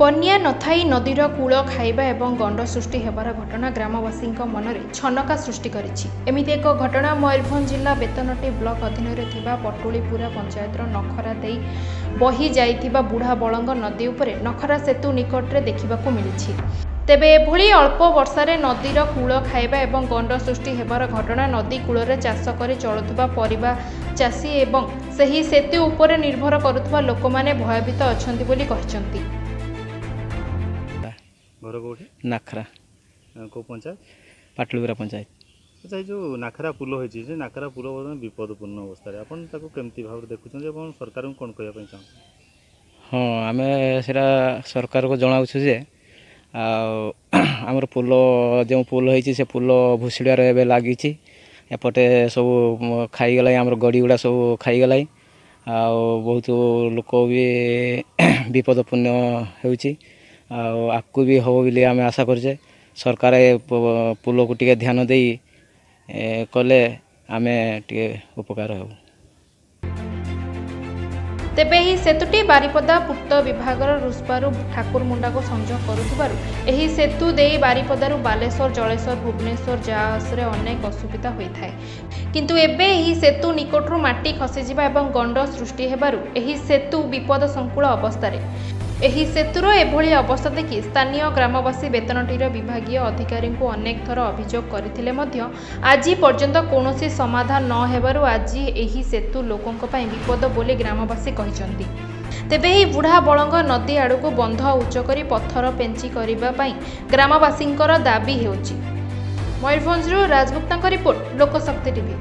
ବନ୍ୟା ନଥାଇ ନଦୀର କୂଳ ଖାଇବା ଏବଂ ଗଣ୍ଡ ସୃଷ୍ଟି ହେବାର ଘଟଣା ଗ୍ରାମବାସୀଙ୍କ ମନରେ ଛନକା ସୃଷ୍ଟି କରିଛି। ଏମିତି ଏକ ଘଟଣା ମୟୂରଭଞ୍ଜ ଜିଲ୍ଲା ବେତନଟି ବ୍ଲକ ଅଧୀନରେ ଥିବା ପଟୁଳିପୁରା ପଞ୍ଚାୟତର ନଖରା ଦେଇ ବହି ଯାଇଥିବା ବୁଢ଼ା ବଳଙ୍ଗ ନଦୀ ଉପରେ ନଖରା ସେତୁ ନିକଟରେ ଦେଖିବାକୁ ମିଳିଛି। ତେବେ ଏଭଳି ଅଳ୍ପ ବର୍ଷାରେ ନଦୀର କୂଳ ଖାଇବା ଏବଂ ଗଣ୍ଡ ସୃଷ୍ଟି ହେବାର ଘଟଣା ନଦୀ କୂଳରେ ଚାଷ କରି ଚଳୁଥିବା ପରିବା ଚାଷୀ ଏବଂ ସେହି ସେତୁ ଉପରେ ନିର୍ଭର କରୁଥିବା ଲୋକମାନେ ଭୟଭୀତ ଅଛନ୍ତି ବୋଲି କହିଛନ୍ତି। ଘର କେଉଁଠି? ନାଖରା। କେଉଁ ପଞ୍ଚାୟତ? ପାଟଳିଗୁରା ପଞ୍ଚାୟତ। ଆଚ୍ଛା ଏଇ ଯେଉଁ ନାଖରା ପୁଲ ହେଇଛି ସେ ନାଖରା ପୁଲ ବର୍ତ୍ତମାନ ବିପଦପୂର୍ଣ୍ଣ ଅବସ୍ଥାରେ ଆପଣ ତାକୁ କେମିତି ଭାବରେ ଦେଖୁଛନ୍ତି ଏବଂ ସରକାରଙ୍କୁ କ'ଣ କହିବା ପାଇଁ ଚାହୁଁଛନ୍ତି? ହଁ ଆମେ ସେଇଟା ସରକାରକୁ ଜଣାଉଛୁ ଯେ ଆଉ ଆମର ପୋଲ ଯେଉଁ ପୋଲ ହେଇଛି ସେ ପୋଲ ଭୁଷୁଡ଼ିଆରେ ଏବେ ଲାଗିଛି। ଏପଟେ ସବୁ ମ, ଖାଇଗଲାଣି ଆମର ଗଡ଼ି ଗୁଡ଼ା ସବୁ ଖାଇଗଲାଣି। ଆଉ ବହୁତ ଲୋକ ବି ବିପଦପୂର୍ଣ୍ଣ ହେଉଛି। ଆଉ ଆଗକୁ ବି ହେବ ବୋଲି ଆମେ ଆଶା କରୁଛେ। ସରକାର ଏ ପୋଲକୁ ଟିକେ ଧ୍ୟାନ ଦେଇ କଲେ ଆମେ ଟିକେ ଉପକାର ହେବୁ। ତେବେ ଏହି ସେତୁଟି ବାରିପଦା ପୂର୍ତ୍ତ ବିଭାଗର ରୁଷ୍ପାରୁ ଠାକୁରମୁଣ୍ଡାକୁ ସଂଯୋଗ କରୁଥିବାରୁ ଏହି ସେତୁ ଦେଇ ବାରିପଦାରୁ ବାଲେଶ୍ୱର ଜଳେଶ୍ୱର ଭୁବନେଶ୍ୱର ଯାଆ ଅନେକ ଅସୁବିଧା ହୋଇଥାଏ। କିନ୍ତୁ ଏବେ ଏହି ସେତୁ ନିକଟରୁ ମାଟି ଖସିଯିବା ଏବଂ ଗଣ୍ଡ ସୃଷ୍ଟି ହେବାରୁ ଏହି ସେତୁ ବିପଦ ସଂକୁଳ ଅବସ୍ଥାରେ। ଏହି ସେତୁର ଏଭଳି ଅବସ୍ଥା ଦେଖି ସ୍ଥାନୀୟ ଗ୍ରାମବାସୀ ବେତନଟିର ବିଭାଗୀୟ ଅଧିକାରୀଙ୍କୁ ଅନେକ ଥର ଅଭିଯୋଗ କରିଥିଲେ ମଧ୍ୟ ଆଜି ପର୍ଯ୍ୟନ୍ତ କୌଣସି ସମାଧାନ ନ ହେବାରୁ ଆଜି ଏହି ସେତୁ ଲୋକଙ୍କ ପାଇଁ ବିପଦ ବୋଲି ଗ୍ରାମବାସୀ କହିଛନ୍ତି। ତେବେ ଏହି ବୁଢ଼ା ବଳଙ୍ଗ ନଦୀ ଆଡ଼କୁ ବନ୍ଧ ଉଚ୍ଚ କରି ପଥର ପେଞ୍ଚି କରିବା ପାଇଁ ଗ୍ରାମବାସୀଙ୍କର ଦାବି ହେଉଛି। ମୟୂରଭଞ୍ଜରୁ ରାଜଗୁପ୍ତାଙ୍କ ରିପୋର୍ଟ ଲୋକଶକ୍ତି ଟିଭି।